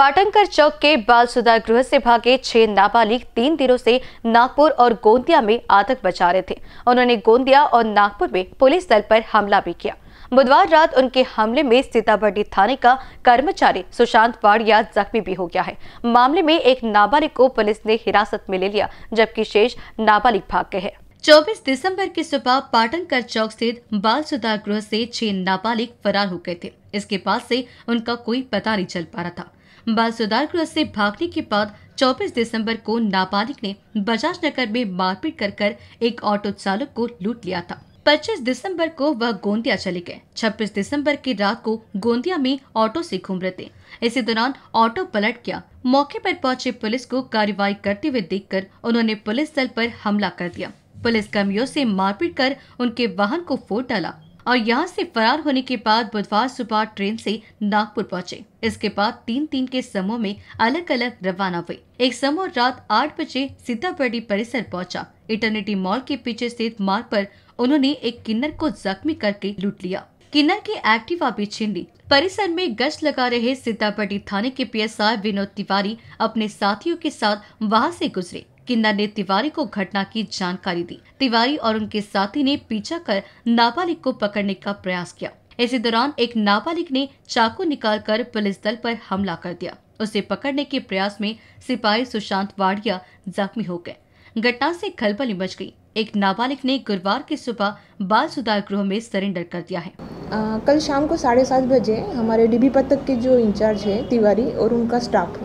पाटनकर चौक के बाल सुधार गृह से भागे छह नाबालिग तीन दिनों से नागपुर और गोंदिया में आतंक बचा रहे थे। उन्होंने गोंदिया और नागपुर में पुलिस दल पर हमला भी किया। बुधवार रात उनके हमले में सीताबर्डी थाने का कर्मचारी सुशांत वाड़िया जख्मी भी हो गया है। मामले में एक नाबालिग को पुलिस ने हिरासत में ले लिया, जबकि शेष नाबालिग भाग गए हैं। 24 दिसंबर की सुबह पाटनकर चौक स्थित बाल सुधार गृह से छह नाबालिग फरार हो गए थे। इसके पास से उनका कोई पता नहीं चल पा रहा था। बाल सुधार गृह से भागने के बाद 24 दिसंबर को नाबालिग ने बजाज नगर में मारपीट कर कर एक ऑटो चालक को लूट लिया था। 25 दिसंबर को वह गोंदिया चले गए। 26 दिसंबर की रात को गोंदिया में ऑटो से घूम रहे थे। इसी दौरान ऑटो पलट गया। मौके पर पहुँचे पुलिस को कार्रवाई करते हुए देखकर उन्होंने पुलिस दल पर हमला कर दिया। पुलिस कर्मियों से मारपीट कर उनके वाहन को फोड़ डाला। और यहाँ से फरार होने के बाद बुधवार सुबह ट्रेन से नागपुर पहुँचे। इसके बाद तीन तीन के समूह में अलग अलग रवाना हुए। एक समूह रात आठ बजे सीताबर्डी परिसर पहुँचा। इटर्निटी मॉल के पीछे स्थित मार्ग पर उन्होंने एक किन्नर को जख्मी करके लूट लिया। किन्नर की एक्टिवा भी छीन ली। परिसर में गश्त लगा रहे सीताबर्डी थाने के पीएसआई विनोद तिवारी अपने साथियों के साथ वहाँ से गुजरे। किन्नर ने तिवारी को घटना की जानकारी दी। तिवारी और उनके साथी ने पीछा कर नाबालिग को पकड़ने का प्रयास किया। इसी दौरान एक नाबालिग ने चाकू निकालकर पुलिस दल पर हमला कर दिया। उसे पकड़ने के प्रयास में सिपाही सुशांत वाडिया जख्मी हो गए। घटना से खलबली मच गई। एक नाबालिग ने गुरुवार की सुबह बाल सुधार गृह में सरेंडर कर दिया है। आ, कल शाम को साढ़े सात बजे हमारे डीबी पतक के जो इंचार्ज है तिवारी और उनका स्टाफ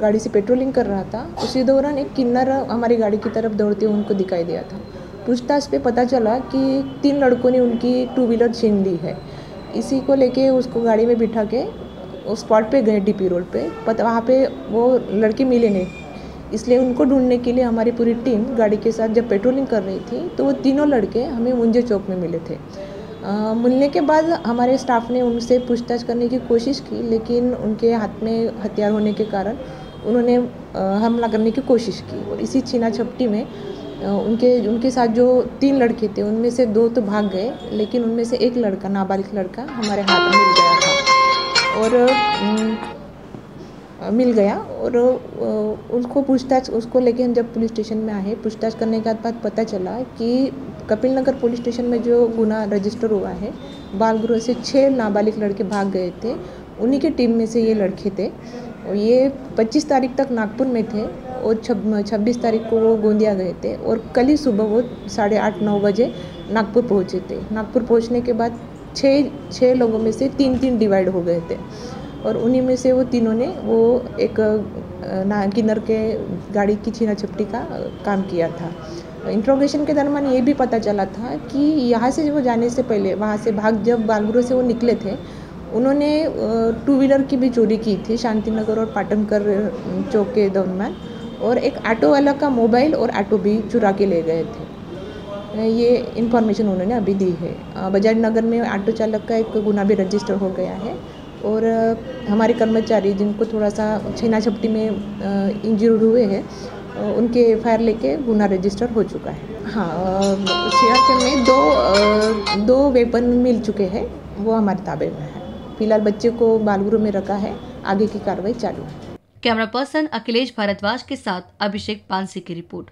गाड़ी से पेट्रोलिंग कर रहा था उसी दौरान एक किन्नर हमारी गाड़ी की तरफ़ दौड़ते हुए उनको दिखाई दिया था। पूछताछ पे पता चला कि तीन लड़कों ने उनकी टू व्हीलर छीन ली है। इसी को लेके उसको गाड़ी में बिठा के उस स्पॉट पे गए डीपी रोड पे। पता वहाँ पे वो लड़के मिले नहीं। इसलिए उनको ढूँढने के लिए हमारी पूरी टीम गाड़ी के साथ जब पेट्रोलिंग कर रही थी तो वो तीनों लड़के हमें मुंजे चौक में मिले थे। मिलने के बाद हमारे स्टाफ ने उनसे पूछताछ करने की कोशिश की, लेकिन उनके हाथ में हथियार होने के कारण उन्होंने हमला करने की कोशिश की। और इसी छीना छपटी में उनके उनके साथ जो तीन लड़के थे, उनमें से दो तो भाग गए, लेकिन उनमें से एक लड़का, नाबालिग लड़का हमारे हाथ में मिल गया था। और मिल गया और उसको पूछताछ, उसको लेके हम जब पुलिस स्टेशन में आए, पूछताछ करने के बाद पता चला कि कपिल नगर पुलिस स्टेशन में जो गुना रजिस्टर हुआ है बाल गृह से छः नाबालिग लड़के भाग गए थे। उन्हीं के टीम में से ये लड़के थे और ये 25 तारीख तक नागपुर में थे और छब्बीस तारीख को वो गोंदिया गए थे और कल ही सुबह वो साढ़े आठ, नौ बजे नागपुर पहुँचे थे। नागपुर पहुँचने के बाद छः छः लोगों में से तीन तीन डिवाइड हो गए थे। और उन्हीं में से वो तीनों ने वो एक ना, किन्नर के गाड़ी की छीना छपटी का काम किया था। इंट्रोगेशन के दरमियान ये भी पता चला था कि यहाँ से वो जाने से पहले, वहाँ से भाग, जब बालगुरु से वो निकले थे, उन्होंने टू व्हीलर की भी चोरी की थी शांति नगर और पाटनकर चौक के दरमियान और एक ऑटो वाला का मोबाइल और ऑटो भी चुरा के ले गए थे। ये इन्फॉर्मेशन उन्होंने अभी दी है। बजाज नगर में ऑटो चालक का एक गुना भी रजिस्टर हो गया है। और हमारे कर्मचारी जिनको थोड़ा सा छीना छपटी में इंजर्ड हुए हैं उनके एफ़ आई आर लेके गुना रजिस्टर हो चुका है। हाँ सियाचिन में दो दो वेपन मिल चुके हैं, वो हमारे ताबे में है। फ़िलहाल बच्चे को बालगुरु में रखा है, आगे की कार्रवाई चालू है। कैमरा पर्सन अखिलेश भारद्वाज के साथ अभिषेक पानसी की रिपोर्ट।